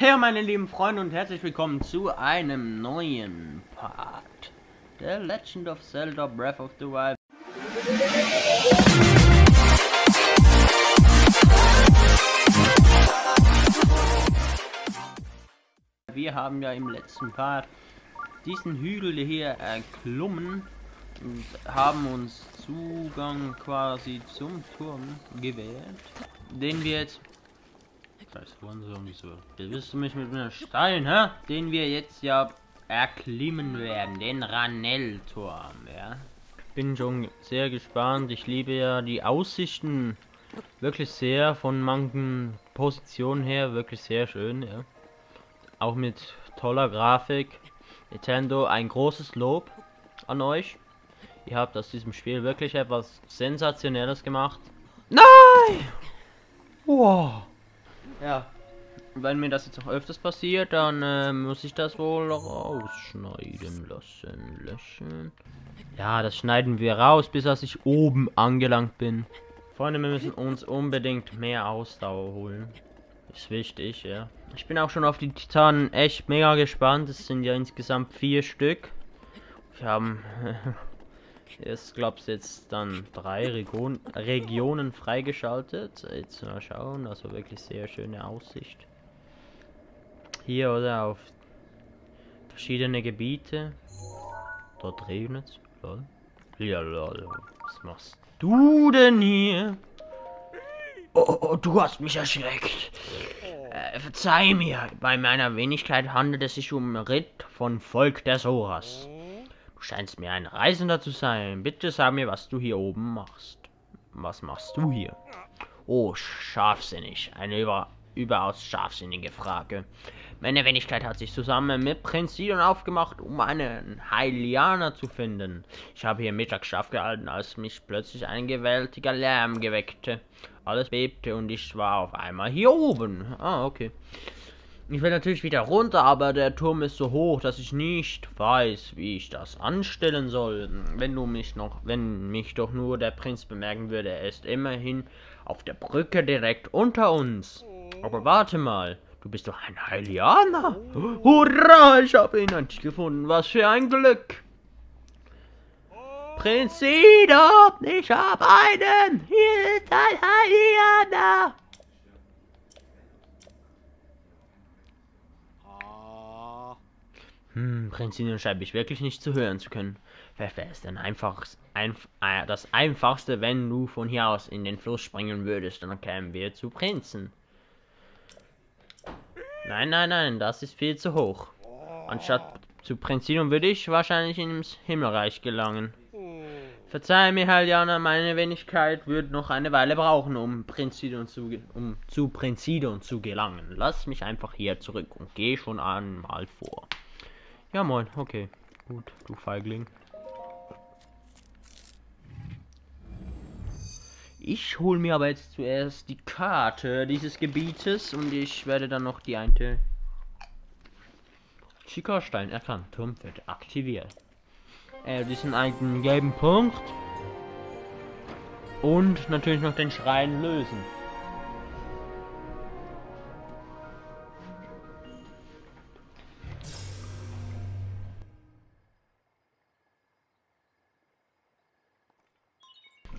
Hey meine lieben Freunde und herzlich willkommen zu einem neuen Part der Legend of Zelda Breath of the Wild. Wir haben ja im letzten Part diesen Hügel hier erklommen und haben uns Zugang quasi zum Turm gewählt, den wir jetzt Scheiß Hurensohn, wieso? Willst du mich mit einem Stein, hä? Den wir jetzt ja erklimmen werden, den Ranellturm, ja? Bin schon sehr gespannt. Ich liebe ja die Aussichten wirklich sehr von manchen Positionen her, wirklich sehr schön, ja. Auch mit toller Grafik. Nintendo, ein großes Lob an euch. Ihr habt aus diesem Spiel wirklich etwas Sensationelles gemacht. Nein! Wow. Ja. Wenn mir das jetzt noch öfters passiert, dann äh, muss ich das wohl rausschneiden lassen. Löschen. Ja, das schneiden wir raus, bis dass ich oben angelangt bin. Freunde, wir müssen uns unbedingt mehr Ausdauer holen. Ist wichtig, ja. Ich bin auch schon auf die Titanen echt mega gespannt. Es sind ja insgesamt vier Stück. Wir haben Jetzt glaubst jetzt dann drei Region Regionen freigeschaltet. Jetzt mal schauen, also wirklich sehr schöne Aussicht. Hier oder auf verschiedene Gebiete. Dort regnet lol. Ja, lol. Was machst du denn hier? Oh, oh, oh du hast mich erschreckt. Äh, verzeih mir, bei meiner Wenigkeit handelt es sich um Ritt von Volk der Soras. Du scheinst mir ein Reisender zu sein. Bitte sag mir, was du hier oben machst. Was machst du hier? Oh, scharfsinnig. Eine über, überaus scharfsinnige Frage. Meine Wenigkeit hat sich zusammen mit Prinz Sidon aufgemacht, um einen Heilianer zu finden. Ich habe hier Mittagsschlaf gehalten, als mich plötzlich ein gewaltiger Lärm geweckte. Alles bebte und ich war auf einmal hier oben. Ah, okay. Ich will natürlich wieder runter, aber der Turm ist so hoch, dass ich nicht weiß, wie ich das anstellen soll. Wenn du mich noch, wenn mich doch nur der Prinz bemerken würde, er ist immerhin auf der Brücke direkt unter uns. Aber warte mal, du bist doch ein Heilianer. Hurra, ich habe ihn endlich gefunden. Was für ein Glück. Prinz Sidon, ich hab einen. Hier ist ein Heilianer. Hm, Prinzessin scheint mich wirklich nicht zu hören zu können. Wer ist denn einfach einf äh, das Einfachste, wenn du von hier aus in den Fluss springen würdest, dann kämen wir zu Prinzen. Nein, nein, nein, das ist viel zu hoch. Anstatt zu Prinzessin würde ich wahrscheinlich ins Himmelreich gelangen. Verzeih mir, Haliana, meine Wenigkeit wird noch eine Weile brauchen, um Prinzidon zu, um zu Prinzidon zu gelangen. Lass mich einfach hier zurück und geh schon einmal vor. Ja, moin. Okay. Gut, du Feigling. Ich hole mir aber jetzt zuerst die Karte dieses Gebietes und ich werde dann noch die eine Chica-Stein erkannt. Turm wird aktiviert. Äh, diesen einen gelben Punkt. Und natürlich noch den Schrein lösen.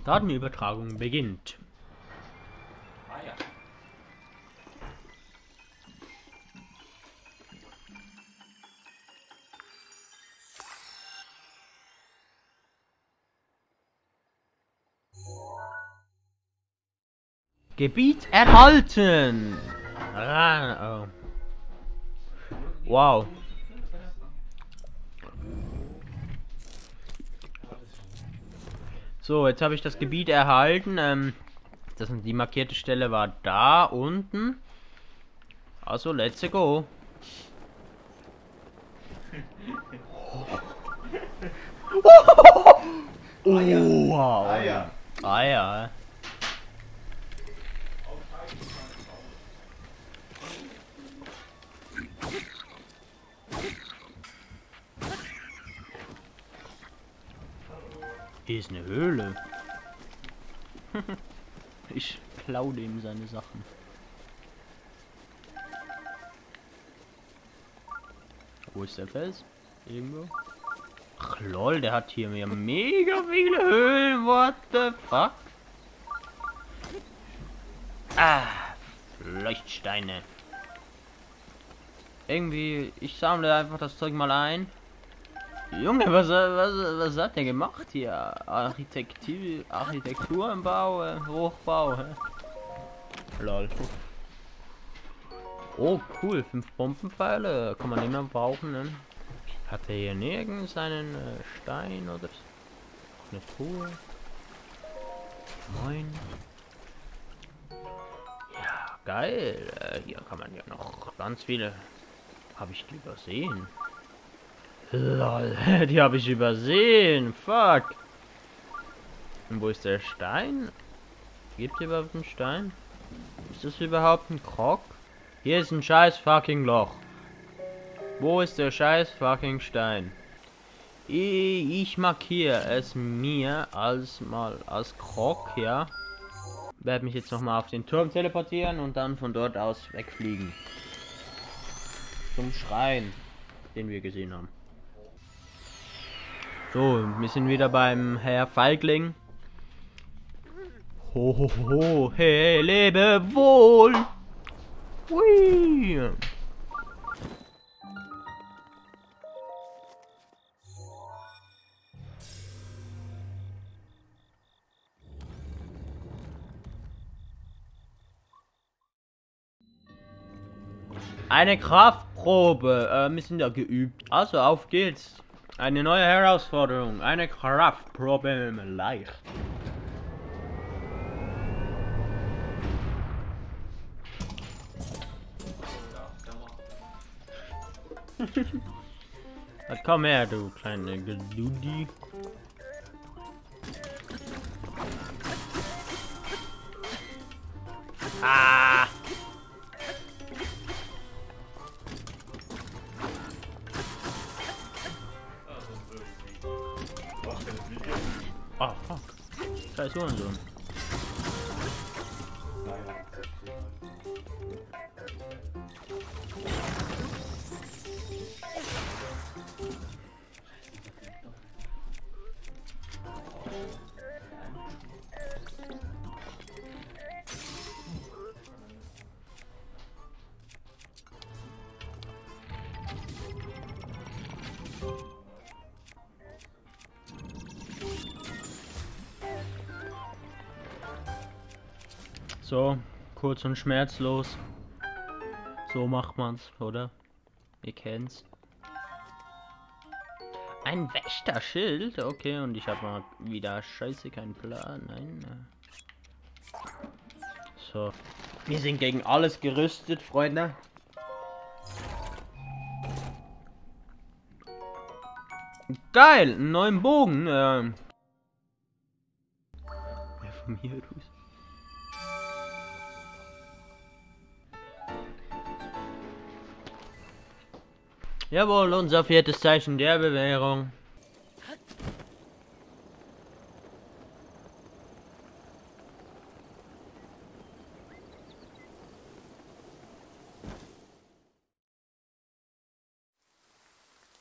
Datenübertragung beginnt. Gebiet erhalten! Ah, oh. Wow. So, jetzt habe ich das Gebiet erhalten. Ähm, das, die markierte Stelle war da unten. Also, let's go. Oh, wow. Ja. Ah ja. Hier ist eine Höhle. ich klaue ihm seine Sachen. Wo ist der Fels? Irgendwo? Ach lol, der hat hier mir mega viele Höhlen. What the fuck? Ah, Leuchtsteine. Irgendwie, ich sammle einfach das Zeug mal ein. Junge, was, was, was hat der gemacht hier? Architektur, Architektur im Bau, äh, Hochbau. Hä? Lol. Oh, cool, fünf Bombenpfeile, kann man immer brauchen, ne? Hat er hier nirgends einen äh, Stein oder? Eine Truhe? Moin. Ja, geil. Äh, hier kann man ja noch ganz viele. Habe ich die übersehen? Lol, die habe ich übersehen. Fuck. Und wo ist der Stein? Gibt hier überhaupt einen Stein? Ist das überhaupt ein Krog? Hier ist ein scheiß fucking Loch. Wo ist der scheiß fucking Stein? Ich markiere es mir als mal als Krog, ja. Werde mich jetzt noch mal auf den Turm teleportieren und dann von dort aus wegfliegen. Zum Schrein, den wir gesehen haben. So, wir sind wieder beim Herr Feigling. Ho, ho, ho, hey, lebe wohl! Hui! Eine Kraftprobe. Äh, wir sind ja geübt. Also auf geht's. Eine neue Herausforderung. Eine Kraftprobe leicht. komm her, du kleine Geludi. Ah! Scheiß Hurensohn. So, kurz und schmerzlos. So macht man's, oder? Ihr kennt's. Ein Wächterschild? Okay, und ich habe mal wieder scheiße keinen Plan. Nein. So. Wir sind gegen alles gerüstet, Freunde. Geil, einen neuen Bogen. Ähm. Ja, von mir aus. Jawohl, unser viertes Zeichen der Bewährung.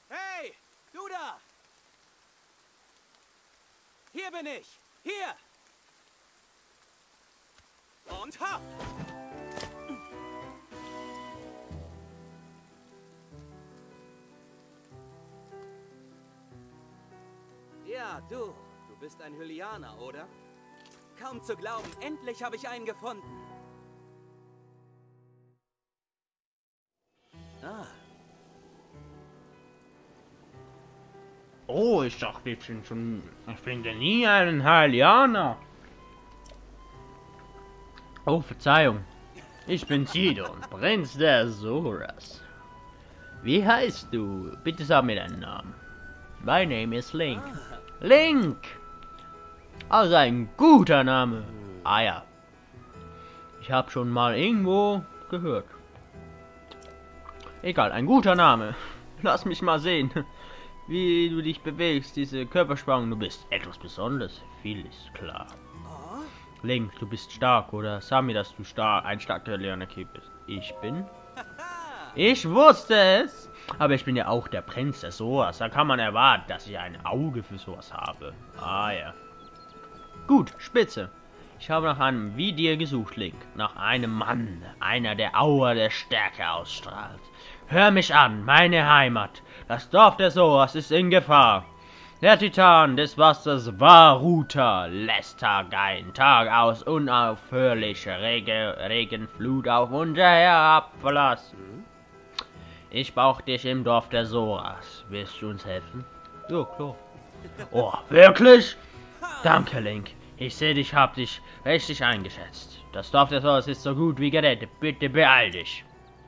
Hey, du da! Hier bin ich! Hier! Und ha! Du. Du bist ein Hylianer, oder? Kaum zu glauben, endlich habe ich einen gefunden. Ah. Oh, ich dachte, ich bin schon... Ich finde nie einen Hylianer. Oh, Verzeihung. Ich bin Sidon, Prinz der Zoras. Wie heißt du? Bitte sag mir deinen Namen. My name is Link. Link! Also ein guter Name. Ah ja. Ich habe schon mal irgendwo gehört. Egal, ein guter Name. Lass mich mal sehen, wie du dich bewegst, diese Körperspannung. Du bist etwas Besonderes. Viel ist klar. Link, du bist stark, oder? Sag mir, dass du stark, ein starker Leonaki bist. Ich bin? Ich wusste es! Aber ich bin ja auch der Prinz des Soas. Da kann man erwarten, dass ich ein Auge für sowas habe. Ah ja. Gut, spitze. Ich habe nach einem wie dir gesucht, Link. Nach einem Mann. Einer, der Aua der Stärke ausstrahlt. Hör mich an, meine Heimat. Das Dorf der Soas ist in Gefahr. Der Titan des Wassers Varuta lässt Tag ein, Tag aus unaufhörliche Regen, Regenflut auf unser herabverlassen. Ich brauch dich im Dorf der Soras. Willst du uns helfen? Ja, klar. Oh, wirklich? Danke, Link. Ich sehe, ich hab dich richtig eingeschätzt. Das Dorf der Soras ist so gut wie gerettet. Bitte beeil dich.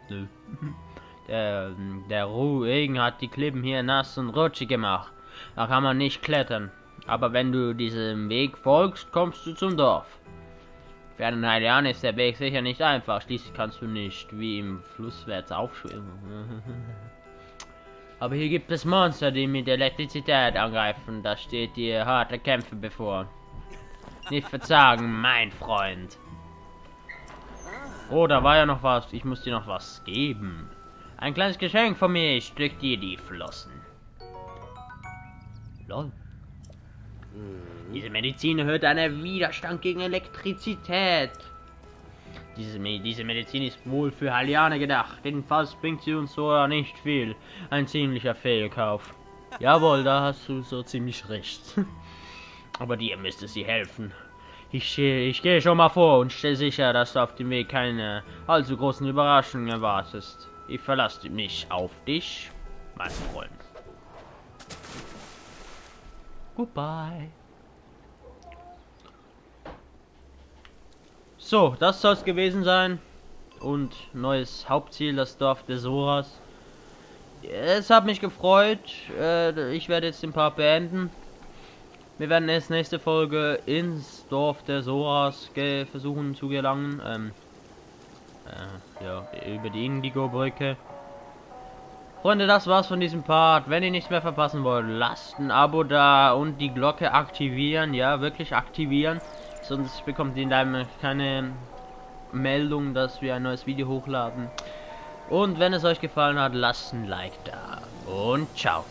Nö. Der, der Regen hat die Klippen hier nass und rutschig gemacht. Da kann man nicht klettern. Aber wenn du diesem Weg folgst, kommst du zum Dorf. Für einen Heilian ist der Weg sicher nicht einfach. Schließlich kannst du nicht wie im Flusswärts aufschwimmen. Aber hier gibt es Monster, die mit Elektrizität angreifen. Da steht dir harte Kämpfe bevor. Nicht verzagen, mein Freund. Oh, da war ja noch was. Ich muss dir noch was geben. Ein kleines Geschenk von mir. Ich drück dir die Flossen. Lol. Diese Medizin erhöht einen Widerstand gegen Elektrizität. Diese, diese Medizin ist wohl für Haliane gedacht. Jedenfalls bringt sie uns so nicht viel. Ein ziemlicher Fehlkauf. Jawohl, da hast du so ziemlich recht. Aber dir müsste sie helfen. Ich, ich gehe schon mal vor und stelle sicher, dass du auf dem Weg keine allzu großen Überraschungen erwartest. Ich verlasse mich auf dich, mein Freund. Goodbye. So, das soll es gewesen sein. Und neues Hauptziel, das Dorf des Soras. Es hat mich gefreut. Äh, ich werde jetzt den Part beenden. Wir werden jetzt nächste Folge ins Dorf der Soras versuchen zu gelangen. Ähm, äh, ja, über die Indigo-Brücke. Freunde, das war's von diesem Part. Wenn ihr nichts mehr verpassen wollt, lasst ein Abo da und die Glocke aktivieren. Ja, wirklich aktivieren. Sonst bekommt ihr in deinem keine Meldung, dass wir ein neues Video hochladen. Und wenn es euch gefallen hat, lasst ein Like da. Und ciao.